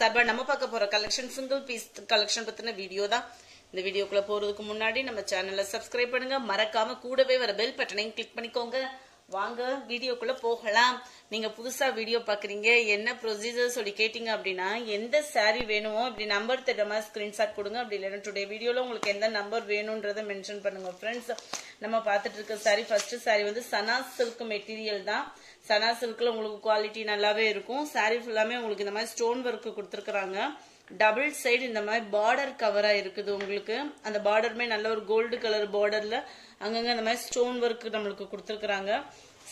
சார்பா நம்ம பார்க்க போற கலெக்ஷன் சிங்கிள் பீஸ் கலெக்ஷன் பத்தின வீடியோ தான். இந்த வீடியோக்குள்ள போறதுக்கு முன்னாடி நம்ம சேனலை சப்ஸ்கிரைப் பண்ணுங்க. மறக்காம கூடவே வர பெல் பட்டனையும் கிளிக் பண்ணிக்கோங்க. வாங்க வீடியோக்குள்ள போகலாம். நீங்க புதுசா வீடியோ பாக்குறீங்க என்ன ப்ரொசீஜர் சொல்லி கேட்டீங்க அப்படின்னா எந்த saree வேணுமோ அப்படி நம்பர் தெரியுற மாதிரி ஸ்கிரீன்ஷாட் கொடுங்க. அப்படி இல்லைன்னா டுடே வீடியோல உங்களுக்கு எந்த நம்பர் வேணும்ன்றதை மென்ஷன் பண்ணுங்க ஃப்ரெண்ட்ஸ் நம்ம பார்த்துட்டு இருக்க saree ஃபர்ஸ்ட் saree வந்து சனா சில்க் மெட்டீரியல் தான். சனா சில்க்ல உங்களுக்கு குவாலிட்டி நல்லாவே இருக்கும். Saree ஃபுல்லாமே உங்களுக்கு இந்த மாதிரி ஸ்டோன் ஒர்க் கொடுத்துருக்காங்க டபுள் சைடு இந்த மாதிரி பார்டர் கவரா இருக்குது உங்களுக்கு. அந்த பார்டருமே நல்ல ஒரு கோல்டு கலர் பார்டர்ல அங்கங்க இந்த மாதிரி ஸ்டோன் ஒர்க் நம்மளுக்கு கொடுத்துருக்காங்க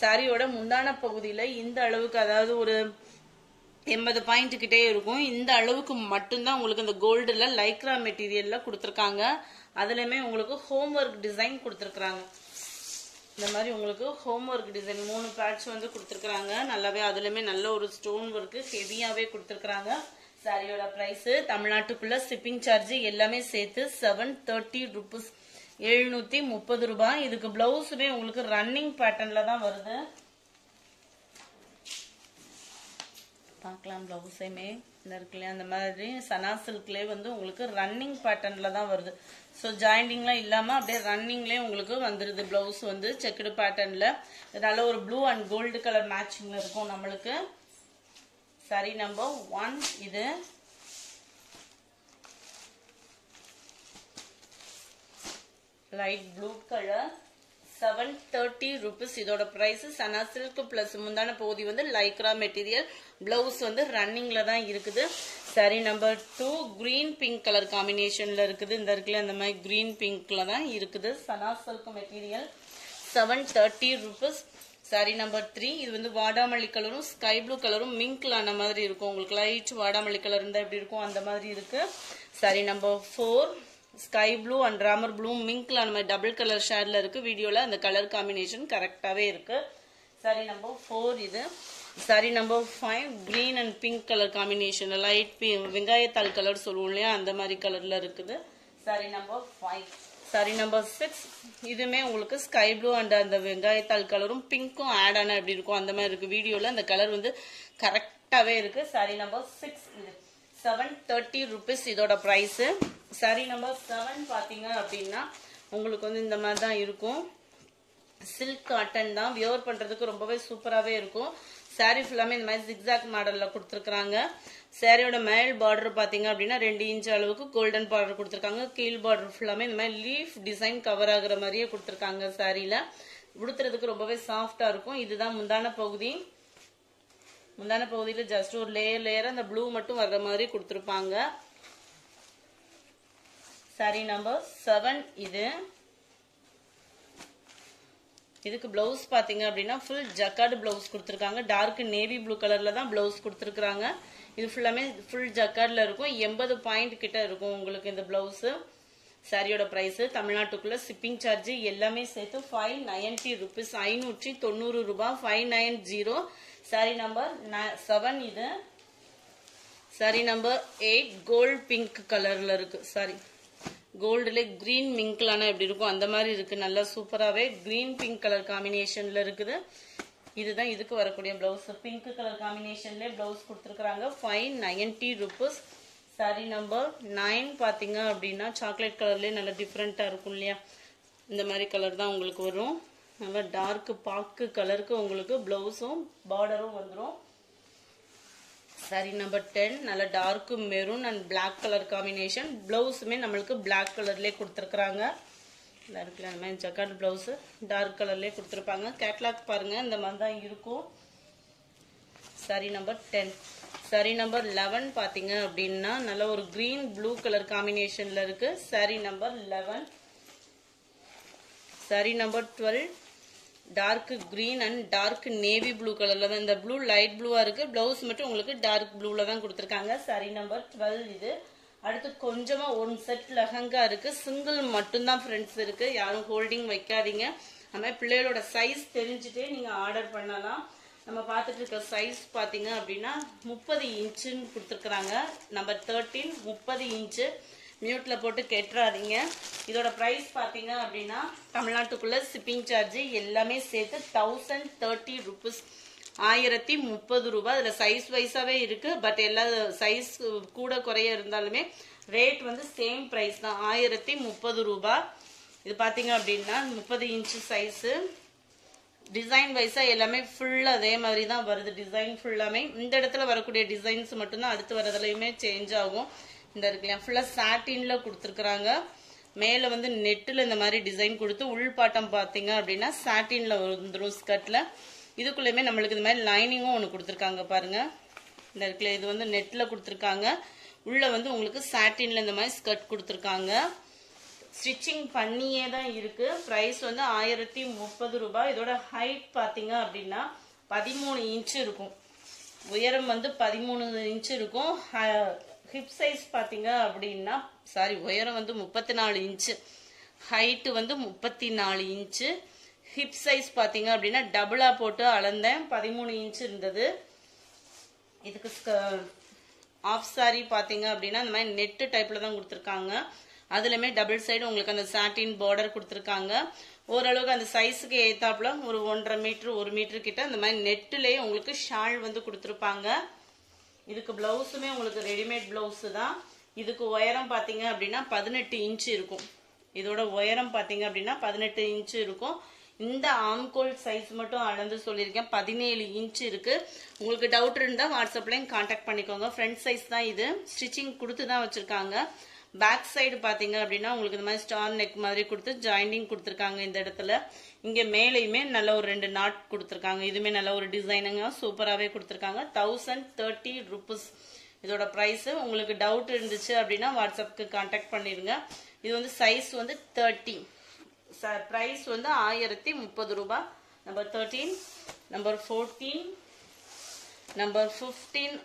சாரியோட முந்தான பகுதியில இந்த அளவுக்கு அதாவது ஒரு எண்பது பாயிண்ட் கிட்டே இருக்கும். இந்த அளவுக்கு மட்டும்தான் உங்களுக்கு இந்த கோல்டுல லைக்ரா மெட்டீரியல்ல கொடுத்துருக்காங்க. அதுலயுமே உங்களுக்கு ஹோம் ஒர்க் டிசைன் கொடுத்துருக்காங்க இந்த மாதிரி உங்களுக்கு ஹோம் ஒர்க் டிசைன் மூணு பேட்ச் வந்து கொடுத்துருக்காங்க நல்லாவே அதுலயுமே நல்ல ஒரு ஸ்டோன் ஒர்க் ஹெவியாவே கொடுத்துருக்காங்க சாரியோட பிரைஸ் தமிழ்நாட்டுக்குள்ள ஷிப்பிங் சார்ஜ் எல்லாமே சேர்த்து செவன் தேர்ட்டி ருபீஸ் எழுநூத்தி முப்பது ரூபாய். இதுக்கு பிளவுஸுமே உங்களுக்கு ரன்னிங் பேட்டர்ன்ல தான் வருது. பார்க்கலாம் பிளவுஸையுமே இந்த இருக்குல்லையா அந்த மாதிரி சனா சில்க்லேயே வந்து உங்களுக்கு ரன்னிங் பேட்டர்ன்ல தான் வருது. ஸோ ஜாயிண்டிங்லாம் இல்லாமல் அப்படியே ரன்னிங்லேயே உங்களுக்கு வந்துருது பிளவுஸ் வந்து செக்குடு பேட்டர்ன்ல நல்ல ஒரு ப்ளூ அண்ட் கோல்டு கலர் மேட்சிங்ல இருக்கும் நம்மளுக்கு. சரி நம்பர் ஒன் இது. Light blue colour seven thirty rupees இதோட பிரைஸ் சனா சில்க் பிளஸ் முந்தான பகுதி வந்து லைக்ரா மெட்டீரியல் பிளவுஸ் வந்து ரன்னிங்ல தான் இருக்குது. சரி number two green pink colour காம்பினேஷன்ல இருக்குது. இந்த இருக்குல்ல இந்த மாதிரி கிரீன் பிங்க்ல தான் இருக்குது Sana silk material seven thirty rupees sari number three இது வந்து வாடாமல்லி கலரும் ஸ்கை ப்ளூ கலரும் மிங்க்ல ஆன மாதிரி இருக்கும். உங்களுக்கு லைட் வாடாமல்லி கலர் இருந்தால் எப்படி இருக்கும்? அந்த மாதிரி இருக்கு. Sari number four sky blue and Ramar blue மிங்க்ல அந்த மாதிரி டபுள் கலர் ஷேட்ல இருக்கு. வீடியோல அந்த கலர் காம்பினேஷன் கரெக்டாகவே இருக்கு. சாரி நம்பர் ஃபோர் இது. Sari number five green and pink colour combination light வெங்காயத்தாள் colour சொல்லுவோம் இல்லையா? அந்த மாதிரி கலர்ல இருக்குது. Sari number five sari number six இதுமே உங்களுக்கு ஸ்கை ப்ளூ அண்ட் அந்த வெங்காயத்தாள் கலரும் பிங்க்கும் ஆட் ஆன எப்படி இருக்கும் அந்த மாதிரி இருக்கு. வீடியோவில் அந்த கலர் வந்து கரெக்டாகவே இருக்கு. சாரி நம்பர் சிக்ஸ் இது செவன் தேர்ட்டி ருபீஸ் இதோட ப்ரைஸு சாரி நம்பர் செவன் பார்த்தீங்க அப்படின்னா உங்களுக்கு வந்து இந்த மாதிரி தான் இருக்கும். சில்க் காட்டன் தான். வியர் பண்ணுறதுக்கு ரொம்பவே சூப்பராகவே இருக்கும். சாரீ ஃபுல்லாமே இந்த மாதிரி ஜிக்ஸாக் மாடலில் கொடுத்துருக்குறாங்க. சாரியோட மேல் பார்டர் பார்த்தீங்க அப்படின்னா ரெண்டு இன்ச் அளவுக்கு கோல்டன் பார்டர் கொடுத்துருக்காங்க. கீழ் பார்டர் ஃபுல்லாமே இந்த மாதிரி லீஃப் டிசைன் கவர் ஆகுற மாதிரியே கொடுத்துருக்காங்க சாரியில் உடுத்துறதுக்கு ரொம்பவே சாஃப்டாக இருக்கும். இதுதான் முந்தான பகுதி. முந்தான பகுதியில் ஜஸ்ட் ஒரு லேயர் லேயராக அந்த ப்ளூ மட்டும் வர்ற மாதிரி கொடுத்துருப்பாங்க. சாரி நம்பர் செவன் இது. இதுக்கு பிளவுஸ் பாத்தீங்க அப்படின்னா ஃபுல் ஜக்கார்டு பிளவுஸ் கொடுத்துருக்காங்க. டார்க் நேவி ப்ளூ கலர்ல தான் பிளவுஸ் கொடுத்துருக்காங்க இது ஃபுல்லாமே ஃபுல் ஜக்கார்டில் இருக்கும். எண்பது பாயிண்ட் கிட்ட இருக்கும் உங்களுக்கு இந்த பிளவுஸ் சாரியோட ப்ரைஸு தமிழ்நாட்டுக்குள்ள ஷிப்பிங் சார்ஜ் எல்லாமே சேர்த்து ஃபைவ் நைன்டி ருபீஸ் ஐநூற்றி தொண்ணூறு ரூபாய் five nine zero sari number seven இது. Sari number eight gold pink கலர்ல இருக்கு. சாரி கோல்டுல கிரீன் மிங்க்லான எப்படி இருக்கும்? அந்த மாதிரி இருக்கு. நல்லா சூப்பராகவே கிரீன் பிங்க் கலர் காம்பினேஷன்ல இருக்குது. இதுதான் இதுக்கு வரக்கூடிய பிளவுஸ் பிங்க் கலர் காம்பினேஷன்ல பிளவுஸ் கொடுத்துருக்காங்க five ninety rupees sari number nine பார்த்தீங்க அப்படின்னா சாக்லேட் கலர்லேயே நல்லா டிஃப்ரெண்ட்டாக இருக்கும் இல்லையா? இந்த மாதிரி கலர் தான் உங்களுக்கு வரும். நல்லா டார்க்கு பாக்கு கலருக்கு உங்களுக்கு பிளவுஸும் பார்டரும் வந்துடும் சாரி நம்பர் டென் நல்ல dark maroon and black colour combination பிளவுஸுமே நம்மளுக்கு பிளாக் கலர்லேயே கொடுத்துருக்குறாங்க. இருக்குல்ல அந்த மாதிரி ஜக்கார்ட் பிளவுஸு டார்க் கலர்லேயே கொடுத்துருப்பாங்க. கேட்லாக் பாருங்கள் இந்த மாதிரி தான் இருக்கும். Sari number ten sari number eleven பார்த்தீங்க அப்படின்னா நல்ல ஒரு க்ரீன் ப்ளூ கலர் காம்பினேஷனில் இருக்குது sari number eleven sari number twelve dark green and dark navy blue கலரில் தான். இந்த ப்ளூ லைட் ப்ளூவாக இருக்குது ப்ளவுஸ் மட்டும் உங்களுக்கு டார்க் ப்ளூவில் தான் கொடுத்துருக்காங்க. சரி நம்பர் டுவெல் இது. அடுத்து கொஞ்சமாக ஒன் செட் லெஹங்கா இருக்குது சிங்கிள் மட்டும்தான் ஃப்ரெண்ட்ஸ் இருக்குது யாரும் ஹோல்டிங் வைக்காதீங்க. அதுமாதிரி பிள்ளைகளோட சைஸ் தெரிஞ்சுட்டே நீங்கள் ஆர்டர் பண்ணலாம். நம்ம பார்த்துட்டு இருக்க சைஸ் பார்த்தீங்க அப்படின்னா முப்பது இன்ச்சுன்னு கொடுத்துருக்குறாங்க. நம்பர் தேர்ட்டீன் முப்பது இன்ச்சு மியூட்டில் போட்டு கெட்டுறாதீங்க. இதோட ப்ரைஸ் பார்த்தீங்க அப்படின்னா தமிழ்நாட்டுக்குள்ளே ஷிப்பிங் சார்ஜ் எல்லாமே சேர்த்து தௌசண்ட் தேர்ட்டி ருபீஸ் ஆயிரத்தி முப்பது ரூபா அதில் சைஸ் வைஸாகவே இருக்குது பட் எல்லா சைஸ் கூட குறைய இருந்தாலுமே ரேட் வந்து சேம் ப்ரைஸ் தான். ஆயிரத்தி முப்பது ரூபா இது பார்த்தீங்க அப்படின்னா முப்பது இன்ச்சு சைஸு டிசைன் வைஸாக எல்லாமே ஃபுல்லாக அதே மாதிரி தான் வருது. டிசைன் ஃபுல்லாமே இந்த இடத்துல வரக்கூடிய டிசைன்ஸ் மட்டும்தான் அடுத்து வரதுலையுமே சேஞ்ச் ஆகும். இந்த இருக்குல்லையா ஃபுல்லா சாட்டின்ல கொடுத்துருக்குறாங்க. மேல வந்து நெட்டில் இந்த மாதிரி டிசைன் கொடுத்து உள்பாட்டம் பார்த்தீங்க அப்படின்னா சாட்டின்ல வந்துடும் ஸ்கர்ட்ல இதுக்குள்ளேயுமே நம்மளுக்கு இந்த மாதிரி லைனிங்கும் ஒன்று கொடுத்துருக்காங்க பாருங்க. இந்த இருக்குல்ல இது வந்து நெட்ல கொடுத்துருக்காங்க. உள்ள வந்து உங்களுக்கு சாட்டின்ல இந்த மாதிரி ஸ்கர்ட் கொடுத்துருக்காங்க. ஸ்டிச்சிங் பண்ணியே தான் இருக்கு. பிரைஸ் வந்து ஆயிரத்தி முப்பது ரூபாய். இதோட ஹைட் பாத்தீங்க அப்படின்னா பதிமூணு இன்ச் இருக்கும். உயரம் வந்து பதிமூணு இன்ச் இருக்கும். ஹிப் சைஸ் பார்த்தீங்க அப்படின்னா சாரி உயரம் வந்து முப்பத்தி நாலு இன்ச்சு ஹைட்டு வந்து முப்பத்தி நாலு இன்ச்சு ஹிப் சைஸ் பார்த்தீங்க அப்படின்னா டபுளாக போட்டு அளந்தேன். பதிமூணு இன்ச் இருந்தது. இதுக்கு ஆஃப் சாரி பார்த்தீங்க அப்படின்னா இந்த மாதிரி நெட்டு டைப்பில் தான் கொடுத்துருக்காங்க. அதுலேயுமே டபுள் சைடு உங்களுக்கு அந்த சாட்டின் பார்டர் கொடுத்துருக்காங்க. ஓரளவுக்கு அந்த சைஸுக்கு ஏற்றாப்புல ஒரு ஒன்றரை மீட்ரு ஒரு மீட்ரு கிட்ட அந்த மாதிரி நெட்டுலேயே உங்களுக்கு ஷால் வந்து கொடுத்துருப்பாங்க. இதுக்கு பிளவுஸுமே உங்களுக்கு ரெடிமேட் பிளவுஸ் தான். இதுக்கு உயரம் பார்த்தீங்க அப்படின்னா பதினெட்டு இன்ச் இருக்கும். இதோட உயரம் பார்த்தீங்க அப்படின்னா பதினெட்டு இன்ச்சு இருக்கும். இந்த ஆம்கோல் சைஸ் மட்டும் அளந்து சொல்லியிருக்கேன். பதினேழு இன்ச் இருக்குது உங்களுக்கு டவுட் இருந்தால் வாட்ஸ்அப்லேயும் காண்டாக்ட் பண்ணிக்கோங்க. ஃப்ரண்ட் சைஸ் தான் இது. ஸ்டிச்சிங் கொடுத்து தான் வச்சுருக்காங்க. பேக் சைடு பார்த்தீங்க அப்படின்னா உங்களுக்கு இந்த மாதிரி ஸ்டார் நெக் மாதிரி கொடுத்து ஜாயிண்டிங் கொடுத்துருக்காங்க இந்த இடத்துல. இங்கே மேலேயுமே நல்ல ஒரு ரெண்டு நாட் கொடுத்துருக்காங்க. இதுவுமே நல்ல ஒரு டிசைனுங்க சூப்பராகவே கொடுத்துருக்காங்க. தௌசண்ட் தேர்ட்டி ருபீஸ் இதோட ப்ரைஸ் உங்களுக்கு டவுட் இருந்துச்சு அப்படின்னா வாட்ஸ்அப்க்கு கான்டாக்ட் பண்ணிடுங்க இது வந்து சைஸ் வந்து தேர்ட்டி ப்ரைஸ் வந்து ஆயிரத்தி முப்பது ரூபாய். Number thirteen number fourteen number fifteen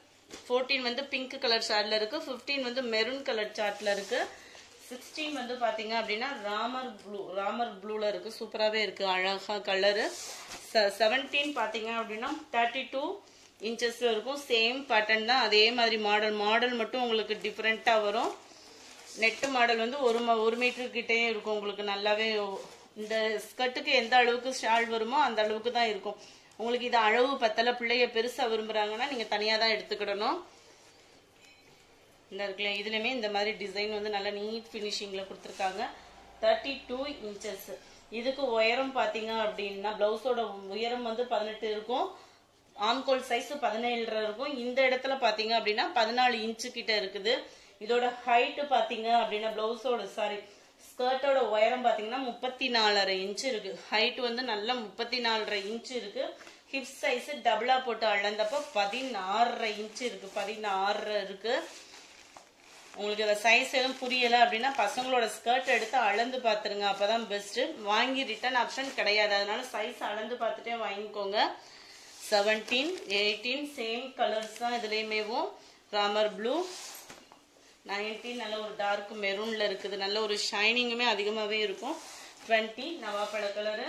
fourteen வந்து பிங்க் கலர் சார்ட்ல இருக்கு. ஃபிஃப்டீன் வந்து மெரூன் கலர் சார்ட்ல இருக்கு. சிக்ஸ்டீன் வந்து பாத்தீங்க அப்படின்னா ராமர் ப்ளூ ராமர் ப்ளூல இருக்கு. சூப்பராகவே இருக்கு. அழகா கலரு செவன்டீன் பாத்தீங்க அப்படின்னா தேர்ட்டி டூ இன்ச்சஸ்ல இருக்கும். சேம் பேட்டர்ன் தான். அதே மாதிரி மாடல் மாடல் மட்டும் உங்களுக்கு டிஃப்ரெண்டா வரும். நெட்டு மாடல் வந்து ஒரு ம- ஒரு மீட்டர் கிட்டேயும் இருக்கும். உங்களுக்கு நல்லாவே இந்த ஸ்கர்ட்டுக்கு எந்த அளவுக்கு ஷால் வருமோ அந்த அளவுக்கு தான் இருக்கும். உங்களுக்கு இது அளவு பத்தல பிள்ளைய பெருசா விரும்புறாங்கன்னா நீங்க தனியா தான் எடுத்துக்கிடணும். இந்த இருக்குல்ல இதுலயுமே இந்த மாதிரி டிசைன் வந்து நல்ல நீட் ஃபினிஷிங்கில் கொடுத்துருக்காங்க. தேர்ட்டி டூ இன்ச்சஸ் இதுக்கு உயரம் பாத்தீங்க அப்படின்னா பிளவுஸோட உயரம் வந்து பதினெட்டு இருக்கும். ஆம்கோல் சைஸ் பதினேழு இருக்கும். இந்த இடத்துல பாத்தீங்க அப்படின்னா பதினாலு இன்ச்சு கிட்ட இருக்குது. இதோட ஹைட்டு பாத்தீங்க அப்படின்னா பிளவுஸோட சாரி ஸ்கர்ட்டோட உயரம் பார்த்தீங்கன்னா முப்பத்தி நாலரை இன்ச் இருக்கு. ஹைட் வந்து நல்லா முப்பத்தி நாலரை இன்ச் இருக்கு. ஹிப் சைஸ் டபுளா போட்டு அளந்தப்போ பதினாறரை இன்ச் இருக்கு. பதினாறு இருக்கு. உங்களுக்கு இந்த சைஸ் எதுவும் புரியலை அப்படின்னா பசங்களோட ஸ்கர்ட் எடுத்து அளந்து பார்த்துருங்க அப்பதான் பெஸ்ட்டு வாங்கி ரிட்டர்ன் ஆப்ஷன் கிடையாது. அதனால சைஸ் அளந்து பார்த்துட்டே வாங்கிக்கோங்க. செவன்டீன் எயிட்டீன் சேம் கலர்ஸ் தான் இதுலேயுமேவும் ராமர் ப்ளூ நைன்டீன் நல்ல ஒரு டார்க் மெரூன்ல இருக்குது. நல்ல ஒரு ஷைனிங்குமே அதிகமாகவே இருக்கும். டுவெண்ட்டி நவாப்பழ கலரு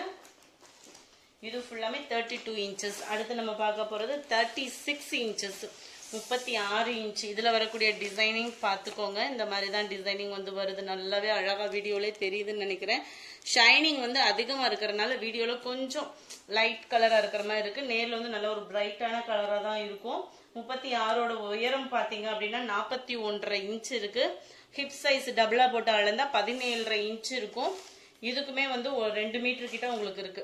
இது ஃபுல்லாமே தேர்ட்டி டூ இன்ச்சஸ் அடுத்து நம்ம பார்க்க போகிறது தேர்ட்டி சிக்ஸ் இன்ச்சஸ் முப்பத்தி ஆறு இன்ச் இதில் வரக்கூடிய டிசைனிங் பார்த்துக்கோங்க. இந்த மாதிரி தான் டிசைனிங் வந்து வருது. நல்லாவே அழகாக வீடியோவிலே தெரியுதுன்னு நினைக்கிறேன். ஷைனிங் வந்து அதிகமாக இருக்கிறனால வீடியோவில் கொஞ்சம் லைட் கலராக இருக்கிற மாதிரி இருக்குது நேரில் வந்து நல்ல ஒரு பிரைட்டான கலராக தான் இருக்கும். முப்பத்தி ஆறோட உயரம் பாத்தீங்க அப்படின்னா நாற்பத்தி ஒன்றரை இன்ச் இருக்கு. ஹிப் சைஸ் டபுளா போட்டு அளந்தா பதினேழரை இன்ச் இருக்கும். இதுக்குமே வந்து ஒரு ரெண்டு மீட்டர் கிட்ட உங்களுக்கு இருக்கு.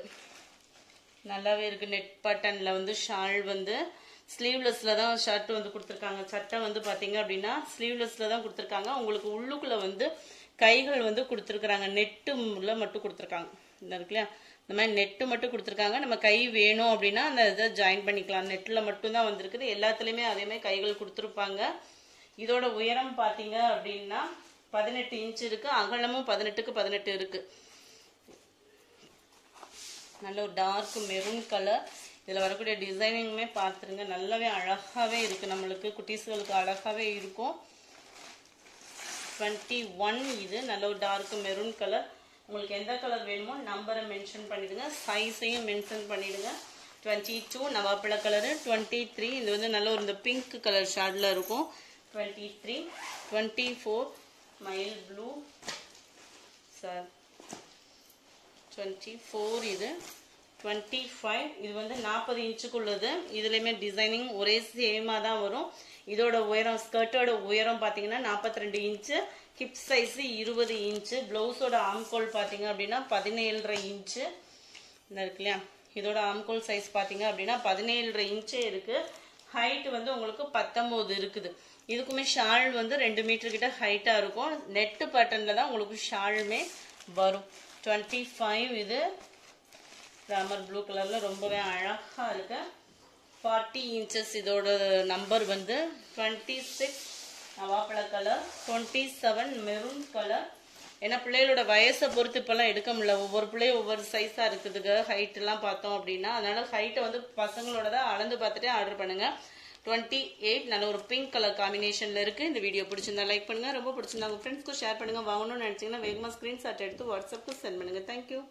நல்லாவே இருக்கு. நெட் பட்டன்ல வந்து ஷால் வந்து. ஸ்லீவ்லெஸ்ல தான் ஷர்ட் வந்து கொடுத்துருக்காங்க. சட்டை வந்து பாத்தீங்க அப்படின்னா ஸ்லீவ்லெஸ்ல தான் கொடுத்துருக்காங்க. உங்களுக்கு உள்ளுக்குள்ள வந்து கைகள் வந்து கொடுத்துருக்காங்க நெட்டுல மட்டும் கொடுத்துருக்காங்க. இந்த இருக்கு இல்லையா? இந்த மாதிரி நெட்டு மட்டும் கொடுத்துருக்காங்க. நம்ம கை வேணும் அப்படின்னா அந்த இதை ஜாயின் பண்ணிக்கலாம். நெட்டில் மட்டும்தான் வந்திருக்குது. எல்லாத்துலேயுமே அதே மாதிரி கைகள் கொடுத்துருப்பாங்க. இதோட உயரம் பார்த்தீங்க அப்படின்னா பதினெட்டு இன்ச் இருக்குது அகலமும் பதினெட்டுக்கு பதினெட்டு இருக்கு. நல்ல ஒரு டார்க் மெரூன் கலர் இதில் வரக்கூடிய டிசைனிங்குமே பார்த்துருங்க. நல்லாவே அழகாகவே இருக்கு நம்மளுக்கு. குட்டீஸ்களுக்கு அழகாவே இருக்கும். டுவெண்ட்டி ஒன் இது. நல்ல ஒரு டார்க் மெரூன் கலர் உங்களுக்கு எந்த கலர் வேணுமோ நம்பரை மென்ஷன் பண்ணிவிடுங்க சைஸையும் மென்ஷன் பண்ணிவிடுங்க டுவெண்ட்டி டூ நவாப்பழ கலரு டுவெண்ட்டி த்ரீ இது வந்து நல்ல ஒரு இந்த பிங்க் கலர் ஷேடில் இருக்கும். Twenty three twenty four mile blue sir twenty four இது. டுவெண்ட்டி ஃபைவ் இது வந்து நாற்பது இன்ச்சுக்குள்ளது. இதுலேயுமே டிசைனிங் ஒரே சேமாக தான் வரும். இதோட உயரம் ஸ்கர்ட்டோட உயரம் பார்த்தீங்கன்னா நாற்பத்தி ரெண்டு இன்ச்சு. ஹிப் சைஸு இருபது இன்ச்சு. ப்ளவுஸோட ஆம்கோல் பார்த்தீங்க அப்படின்னா பதினேழரை இன்ச்சு. இந்த இருக்கு இல்லையா? இதோட ஆம்கோல் சைஸ் பார்த்தீங்க அப்படின்னா பதினேழரை இன்ச்சே இருக்குது ஹைட் வந்து உங்களுக்கு பத்தொம்போது இருக்குது. இதுக்குமே ஷால் வந்து ரெண்டு மீட்டர்கிட்ட ஹைட்டாக இருக்கும். நெட்டு பட்டனில் தான் உங்களுக்கு ஷாலுமே வரும். டுவெண்ட்டி ஃபைவ் இது. ராமர் ப்ளூ கலரில் ரொம்பவே அழகாக இருக்கு. ஃபார்ட்டி இன்ச்சஸ் இதோட நம்பர் வந்து twenty six நவாப்பழ colour twenty seven maroon colour ஏன்னா பிள்ளைகளோட வயசை பொறுத்து இப்போல்லாம் எடுக்க முடியல. ஒவ்வொரு பிள்ளையும் ஒவ்வொரு சைஸாக இருக்குதுங்க. ஹைட்டெல்லாம் பார்த்தோம் அப்படின்னா அதனால் ஹைட்டை வந்து பசங்களோட தான் அளந்து பார்த்துட்டு ஆர்டர் பண்ணுங்கள் டுவெண்ட்டி எயிட் நல்ல ஒரு பிங்க் கலர் காம்பினேஷனில் இருக்குது இந்த வீடியோ பிடிச்சிருந்தா லைக் பண்ணுங்க. ரொம்ப பிடிச்சிருந்தா உங்கள் ஃப்ரெண்ட்ஸ்க்கு ஷேர் பண்ணுங்க. வாங்கணும்னு நினச்சிங்கன்னா வேகமாக ஸ்க்ரீன்ஷாட் எடுத்து வாட்ஸ்அப்புக்கு சென்ட் பண்ணுங்க. தேங்க்யூ